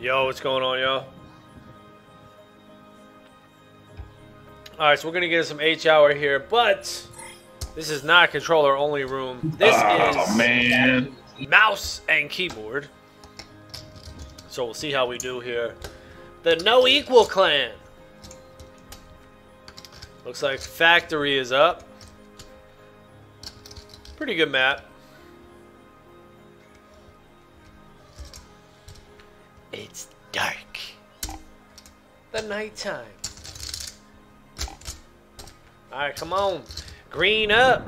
Yo, what's going on, yo? Alright, so we're gonna get some H hour here, but this is not controller only room. This Oh, is man. mouse and keyboard. So we'll see how we do here. The No Equal Clan. Looks like Factory is up. Pretty good map. It's dark. The nighttime. Alright, come on. Green up.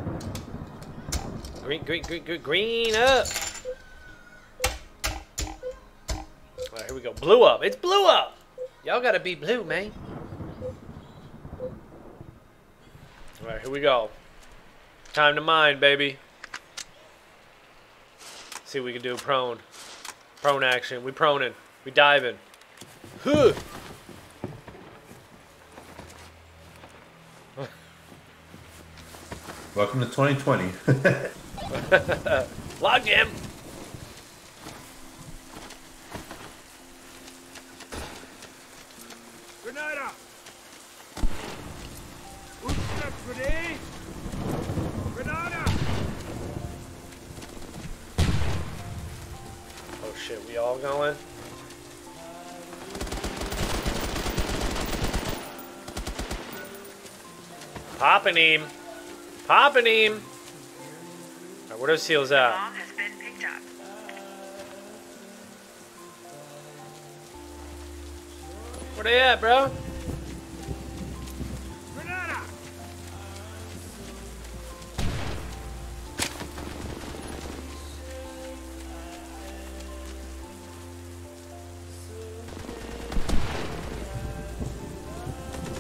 Green, green, green, green, green up. Alright, here we go. Blue up. It's blue up. Y'all gotta be blue, man. Alright, here we go. Time to mine, baby. See what we can do. Prone. Prone action. We proning. We diving. Huh. Welcome to 2020. Log him. Popping him. Popping him. Alright, where those seals at? Bomb has been picked up. Where they at, bro? Grenada!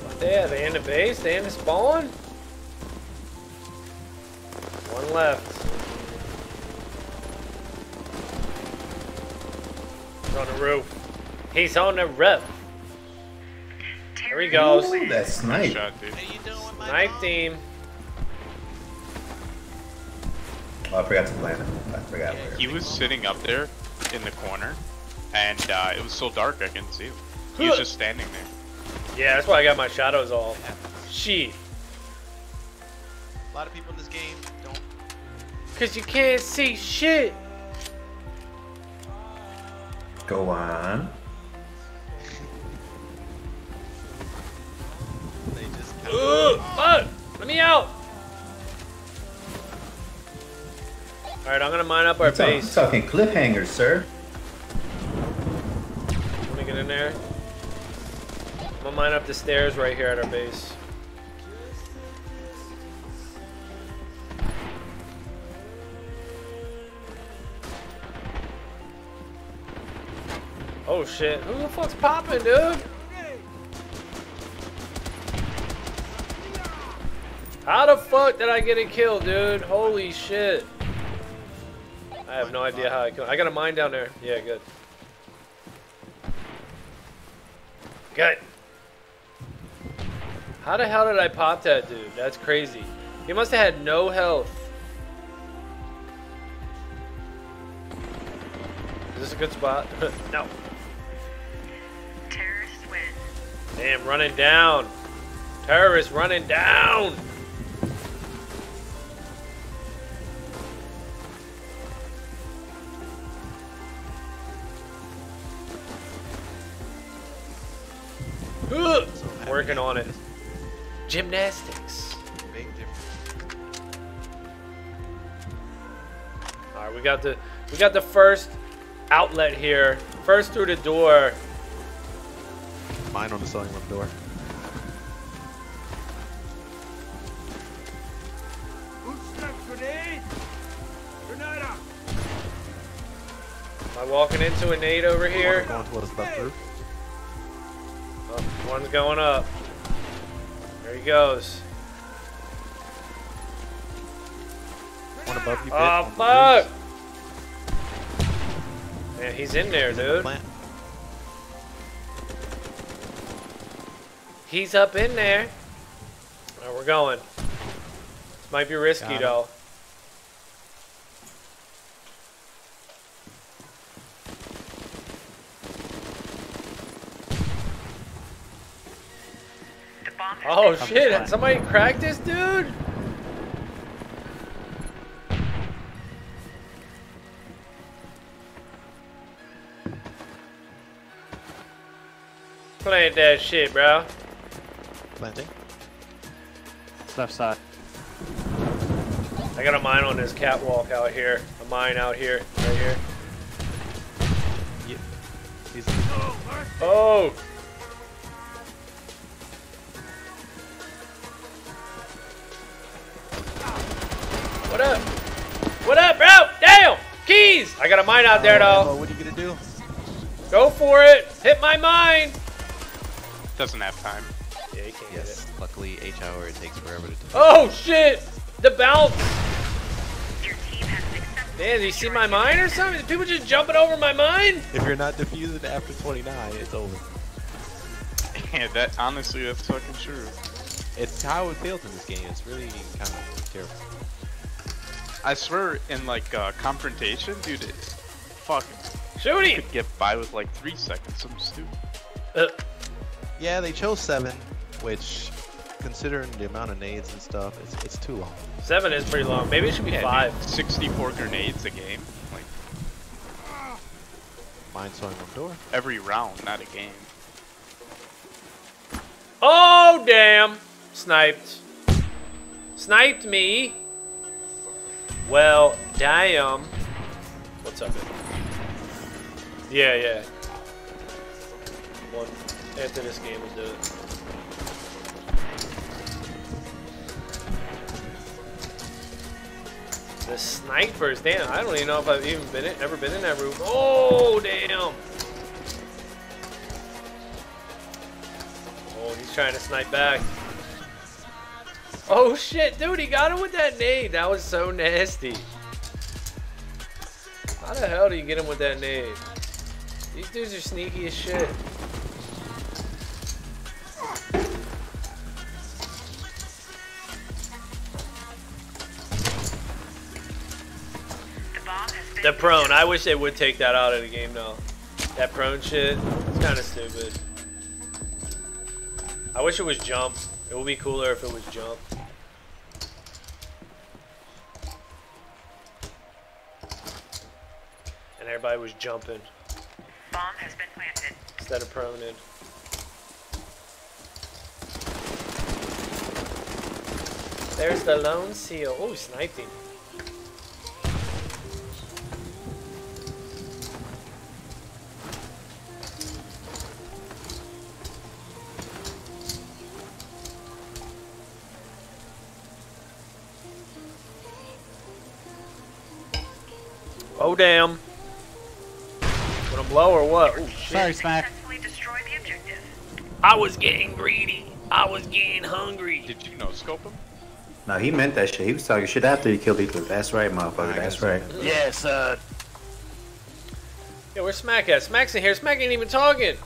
What they at? They in the base? They in the spawn? One left. He's on the roof. He's on the roof. There he goes. Ooh, that's snipe. Shot, dude. How you doing, my Knife dog? team. Oh, I forgot to plan it. I forgot. Yeah. He was sitting up there in the corner, and uh, it was so dark I couldn't see him. He was just standing there. Yeah, that's why I got my shadows all. She. A lot of people in this game don't. Cause you can't see shit. Go on. They just kind Ugh, fuck! Let me out! Alright, I'm gonna mine up our We're talking, base. talking cliffhangers, sir. Let me get in there. I'm gonna mine up the stairs right here at our base. Oh shit. Who the fuck's popping, dude? How the fuck did I get a kill, dude? Holy shit. I have no idea how I killed. I got a mine down there. Yeah, good. Good. How the hell did I pop that dude? That's crazy. He must have had no health. Is this a good spot? no. Damn, running down. Terrorists running down. Ugh, Working on it. Gymnastics. big difference. All right, we got the we got the first outlet here. First through the door. Mine on the selling room door. Footstep grenade! Grenada! Am I walking into a nade over here? Going to let left through. Oh, one's going up. There he goes. One above you. Bit, Oh fuck! roofs. Man, he's in there, He's the dude. He's up in there. We're going. This might be risky, though. Oh shit, somebody cracked this dude? Play that shit, bro. Planting. Left side. I got a mine on this catwalk out here. A mine out here, right here. Yeah. He's Oh! What up? What up, bro? Damn! Keys! I got a mine out there, Oh, though. what are you gonna do? Go for it! Hit my mine! Doesn't have time. Yeah, you can't get it. Yes. Luckily, H hour it takes forever to. Oh, shit! The bounce! Man, do you see my mine or something? Is people just jumping over my mine? If you're not defusing after 29, it's over. Yeah, that honestly, that's fucking true. It's how it feels in this game. It's really kind of terrible. I swear, in like uh, confrontation, dude, it fucking Shoot him! could get by with like three seconds. Something stupid. Uh, Yeah, they chose seven, which, considering the amount of nades and stuff, it's, it's too long. seven is pretty long. Maybe it should be Yeah, five. dude, 64 grenades a game. Like Mine swung on door. every round, not a game. Oh, damn. Sniped. Sniped me. Well, damn. What's up, man? Yeah, yeah. One after this game, we'll do it. The snipers, damn. I don't even know if I've even been in, ever been in that room. Oh, damn. Oh, he's trying to snipe back. Oh shit, dude, he got him with that nade. That was so nasty. How the hell do you get him with that nade? These dudes are sneaky as shit. The prone, I wish they would take that out of the game though. That prone shit, it's kind of stupid. I wish it was jump. It would be cooler if it was jump. And everybody was jumping Bomb has been planted. instead of proning. There's the lone seal. Oh, sniped him. Oh damn. Put him low or what? Oh shit. Sorry, Smack. Successfully destroy the objective. I was getting greedy. I was getting hungry. Did you know scope him? No, he meant that shit. He was talking shit after he killed Hitler. That's right, motherfucker. That's right. Yes, uh, Yeah, where's Smack at? Smack's in here. Smack ain't even talking.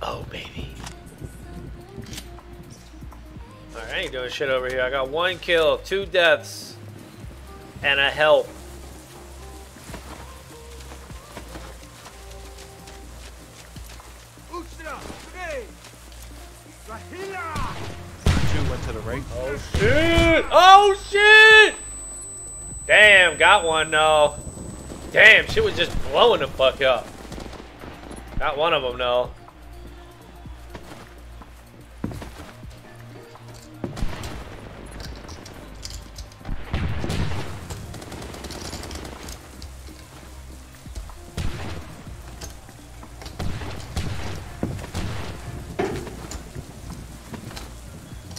Oh, baby. Alright, I ain't doing shit over here. I got one kill, two deaths, and a help. Ustra, today. Rahila. Two went to the right. Oh, shit! Oh, shit! Damn, got one, though. Damn, shit was just blowing the fuck up. Got one of them, though.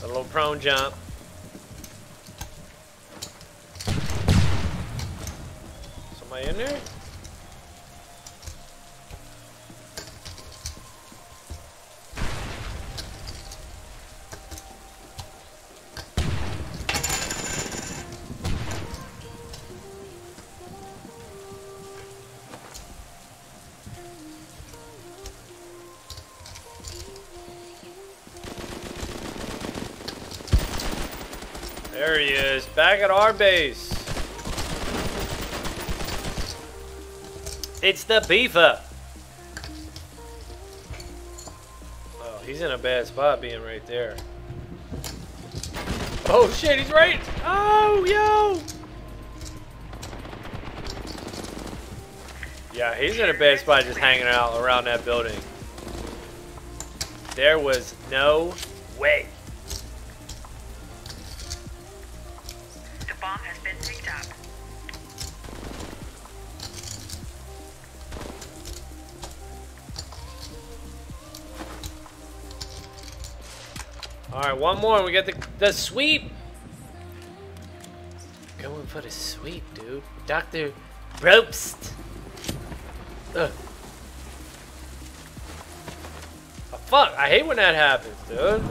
A little prone jump. Somebody in there? There he is, back at our base. It's the beaver. Oh, He's in a bad spot being right there. Oh shit, he's right! Oh, yo! Yeah, he's in a bad spot just hanging out around that building. There was no way. Alright, one more we get the, the sweep! Going for the sweep, dude. Dr. Probst! Ugh. Oh, fuck, I hate when that happens, dude.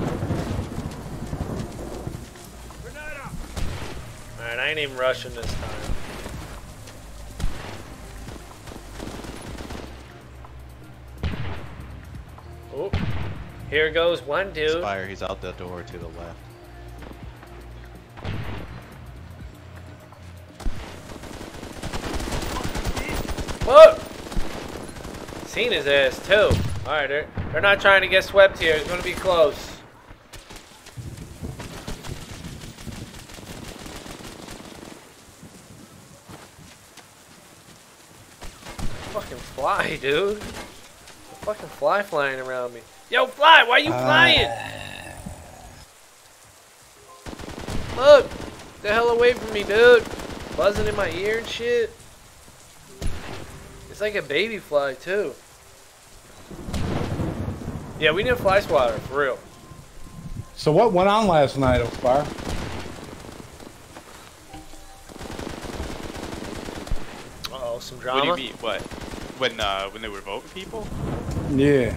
Alright, I ain't even rushing this time. Oh, here goes one dude. Spire, he's out the door to the left. Whoa! Seen his ass too. Alright, they're, they're not trying to get swept here. It's gonna be close. Fucking fly, dude. A fucking fly flying around me. Yo, fly, why are you flying? Look! The hell away from me, dude. Buzzing in my ear and shit. It's like a baby fly too. Yeah, we need a fly swatter for real. So what went on last night, Ospire? Uh oh, some What drama. do you mean? What? When uh, when they were voting people? Yeah.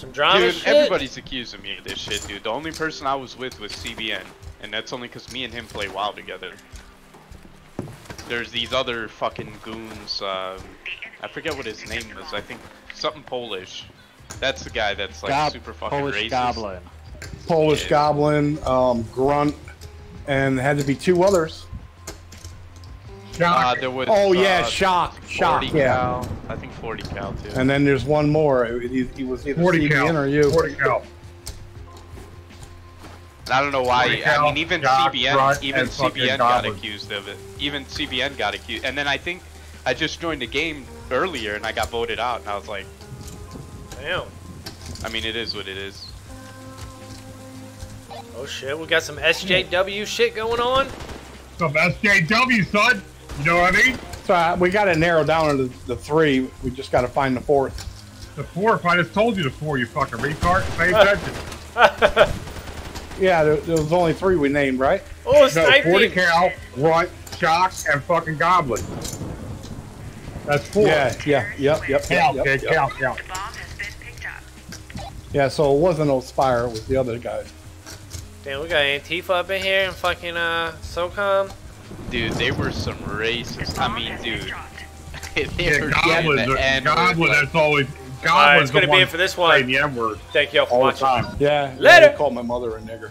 Some drama dude, shit. everybody's accusing me of this shit, dude. The only person I was with was CBN, and that's only because me and him play WoW together. There's these other fucking goons. Um, I forget what his name was. I think something Polish. That's the guy that's like Gob- super fucking racist. Polish racist. goblin. Polish Yeah. Goblin, um, Grunt, and had to be two others. Uh, there was. Oh yeah, uh, Shock, 40 Shock, yeah. cal. I think 40 cal too. And then there's one more. He, he was either 40 CBN cal. or you. 40 cal. I don't know why. 40 I mean, even Shock, CBN, even CBN got Goblin. accused of it. Even CBN got accused. And then I think I just joined the game earlier and I got voted out. And I was like, Damn. I mean, it is what it is. Oh shit, we got some SJW shit going on. Some SJW, son. You know what I mean? So uh, we got to narrow down to the three. We just got to find the fourth. The fourth. I just told you the four, you fucking retard. Pay attention. Yeah, there, there was only three we named, right? Oh, no, sniping. 40 cal, Grunt, Shock, and fucking Goblin. That's four. Yeah, yeah, yep, yep, Count, yep, kid, yep, yep. count, count. The bomb has been picked up. Yeah, so it wasn't Ospire, it was the other guy. Damn, we got Antifa up in here and fucking uh SOCOM. Dude, they were some racist. I mean, dude, dropped. they Yeah, were Goblin's, getting the a- N-word, Goblin, like- that's always. Alright, Goblin's it's gonna the be one it for this one. the N word Thank y'all for all the watching. time. Yeah, Later. yeah, he called my mother a nigger.